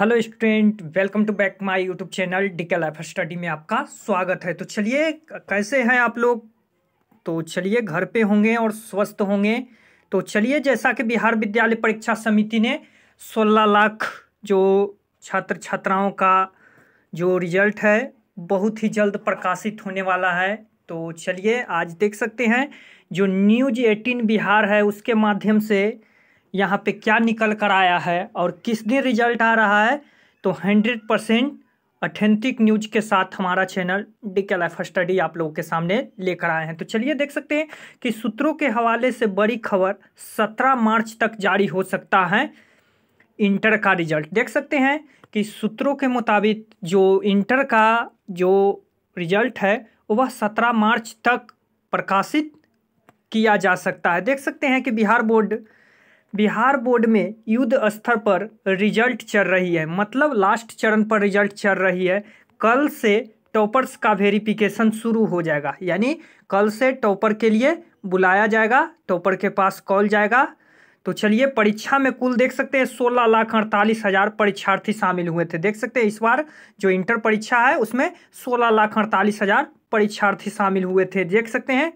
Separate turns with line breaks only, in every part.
Hello student, welcome to back my YouTube channel DK life study में आपका स्वागत है। तो चलिए कैसे हैं आप लोग? तो चलिए, घर पे होंगे और स्वस्थ होंगे। तो चलिए, जैसा कि बिहार विद्यालय परीक्षा समिति ने 16 लाख जो छात्र छात्राओं का जो रिज़ल्ट है, बहुत ही जल्द प्रकाशित होने वाला है। तो चलिए, आज देख सकते हैं, जो न्यूज़ एटीन बिहार है, उसके माध्यम से यहाँ पे क्या निकल कर आया है और किस दिन रिज़ल्ट आ रहा है तो हंड्रेड परसेंट अथेंटिक न्यूज़ के साथ हमारा channel D K life study आप लोगों के सामने लेकर आए हैं। तो चलिए देख सकते हैं कि सूत्रों के हवाले से बड़ी खबर सत्रह मार्च तक जारी हो सकता है इंटर का रिज़ल्ट। देख सकते हैं कि सूत्रों के मुताबिक जो इंटर का जो रिज़ल्ट है, वह सत्रह मार्च तक प्रकाशित किया जा सकता है। देख सकते हैं कि बिहार बोर्ड बिहार बोर्ड में युद्ध स्तर पर रिज़ल्ट चल रही है। मतलब लास्ट चरण पर रिज़ल्ट चल रही है। कल से टॉपर्स का वेरिफिकेशन शुरू हो जाएगा। यानी कल से टॉपर के लिए बुलाया जाएगा, टॉपर के पास कॉल जाएगा। तो चलिए, परीक्षा में कुल देख सकते हैं, सोलह लाख अड़तालीस हज़ार परीक्षार्थी शामिल हुए थे। देख सकते हैं, इस बार जो इंटर परीक्षा है, उसमें सोलह लाख अड़तालीस हज़ार परीक्षार्थी शामिल हुए थे। देख सकते हैं,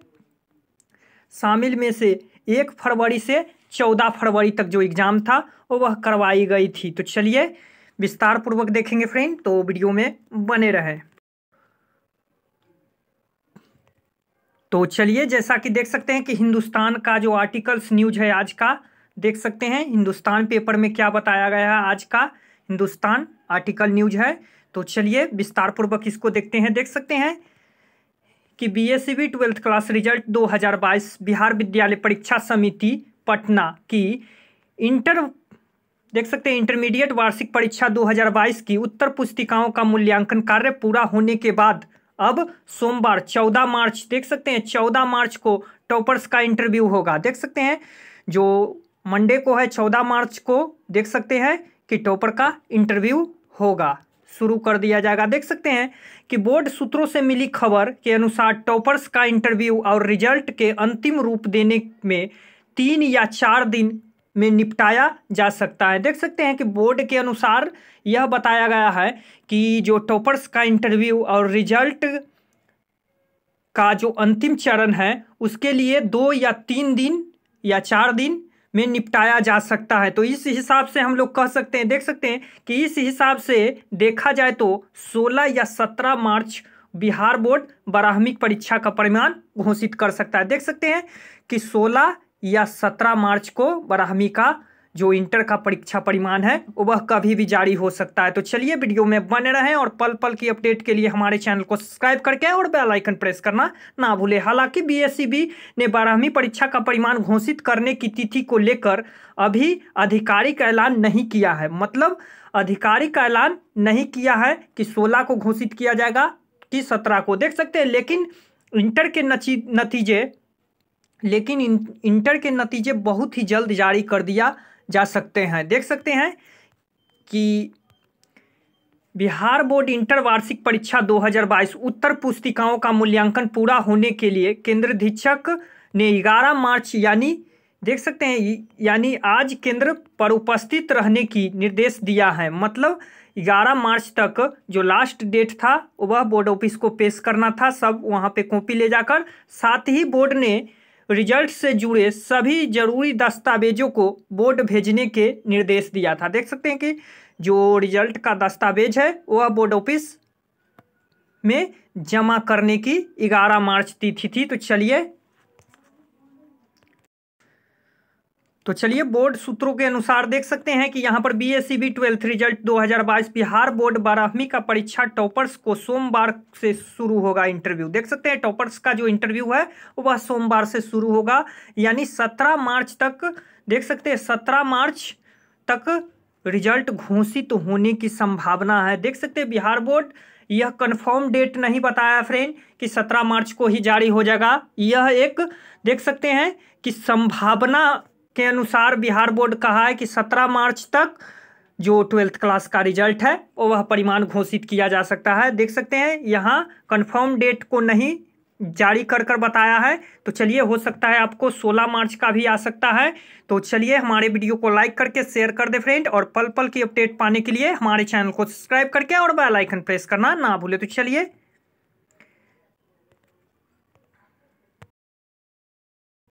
शामिल में से एक फरवरी से चौदह फरवरी तक जो एग्ज़ाम था, वो वह करवाई गई थी। तो चलिए विस्तार पूर्वक देखेंगे फ्रेंड तो वीडियो में बने रहे। तो चलिए, जैसा कि देख सकते हैं कि हिंदुस्तान का जो आर्टिकल्स न्यूज़ है आज का, देख सकते हैं, हिंदुस्तान पेपर में क्या बताया गया है आज का हिंदुस्तान आर्टिकल न्यूज़ है। तो चलिए विस्तार पूर्वक इसको देखते हैं, देख सकते हैं कि B S C B twelfth class result 2022 Bihar विद्यालय परीक्षा समिति पटना की इंटर, देख सकते हैं इंटरमीडिएट वार्षिक परीक्षा 2022 की उत्तर पुस्तिकाओं का मूल्यांकन कार्य पूरा होने के बाद अब सोमवार 14 मार्च, देख सकते हैं 14 मार्च को टॉपर्स का इंटरव्यू होगा। देख सकते हैं, जो मंडे को है 14 मार्च को देख सकते हैं कि टॉपर का इंटरव्यू होगा। शुरू कर दिया जाएगा। देख सकते हैं कि बोर्ड सूत्रों से मिली खबर के अनुसार टॉपर्स का इंटरव्यू और रिज़ल्ट के अंतिम रूप देने में तीन या चार दिन में निपटाया जा सकता है। देख सकते हैं कि बोर्ड के अनुसार यह बताया गया है कि जो टॉपर्स का इंटरव्यू और रिज़ल्ट का जो अंतिम चरण है, उसके लिए दो या तीन दिन या चार दिन में निपटाया जा सकता है। तो इस हिसाब से हम लोग कह सकते हैं, देख सकते हैं कि इस हिसाब से देखा जाए तो 16 या 17 मार्च बिहार बोर्ड बारहवीं परीक्षा का परिणाम घोषित कर सकता है। देख सकते हैं कि 16 या 17 मार्च को बारहवीं का जो इंटर का परीक्षा परिणाम है, वह कभी भी जारी हो सकता है। तो चलिए वीडियो में बने रहें और पल पल की अपडेट के लिए हमारे चैनल को सब्सक्राइब करके और बेल आइकन प्रेस करना ना भूले। हालाँकि बीएससीबी ने बारहवीं परीक्षा का परिमाण घोषित करने की तिथि को लेकर अभी आधिकारिक ऐलान नहीं किया है। मतलब आधिकारिक ऐलान नहीं किया है कि सोलह को घोषित किया जाएगा, कि सत्रह को। देख सकते हैं, लेकिन इंटर के नतीजे लेकिन इंटर के नतीजे बहुत ही जल्द जारी कर दिया जा सकते हैं। देख सकते हैं कि बिहार बोर्ड इंटर वार्षिक परीक्षा 2022 उत्तर पुस्तिकाओं का मूल्यांकन पूरा होने के लिए केंद्र अधीक्षक ने 11 मार्च, यानी देख सकते हैं यानी आज केंद्र पर उपस्थित रहने की निर्देश दिया है। मतलब 11 मार्च तक जो लास्ट डेट था, वह बोर्ड ऑफ़िस को पेश करना था, सब वहाँ पे कॉपी ले जाकर। साथ ही बोर्ड ने रिज़ल्ट से जुड़े सभी ज़रूरी दस्तावेजों को बोर्ड भेजने के निर्देश दिया था। देख सकते हैं कि जो रिज़ल्ट का दस्तावेज़ है, वह बोर्ड ऑफ़िस में जमा करने की 11 मार्च तिथि थी थी। तो चलिए तो चलिए बोर्ड सूत्रों के अनुसार देख सकते हैं कि यहाँ पर B S C B twelfth result 2022 Bihar board बारहवीं का परीक्षा टॉपर्स को सोमवार से शुरू होगा इंटरव्यू देख सकते हैं टॉपर्स का जो इंटरव्यू है, वह सोमवार से शुरू होगा, यानी सत्रह मार्च तक, देख सकते हैं सत्रह मार्च तक रिज़ल्ट घोषित तो होने की संभावना है। देख सकते हैं बिहार बोर्ड, यह कन्फर्म डेट नहीं बताया फ्रेंड कि सत्रह मार्च को ही जारी हो जाएगा। यह एक, देख सकते हैं कि संभावना के अनुसार बिहार बोर्ड कहा है कि सत्रह मार्च तक जो ट्वेल्थ क्लास का रिज़ल्ट है, वो वह परिमाण घोषित किया जा सकता है। देख सकते हैं, यहाँ कन्फर्म डेट को नहीं जारी कर कर बताया है। तो चलिए, हो सकता है आपको 16 मार्च का भी आ सकता है। तो चलिए, हमारे वीडियो को लाइक करके शेयर कर दे फ्रेंड और पल पल की अपडेट पाने के लिए हमारे चैनल को सब्सक्राइब करके और बेल आइकन प्रेस करना ना भूले। तो चलिए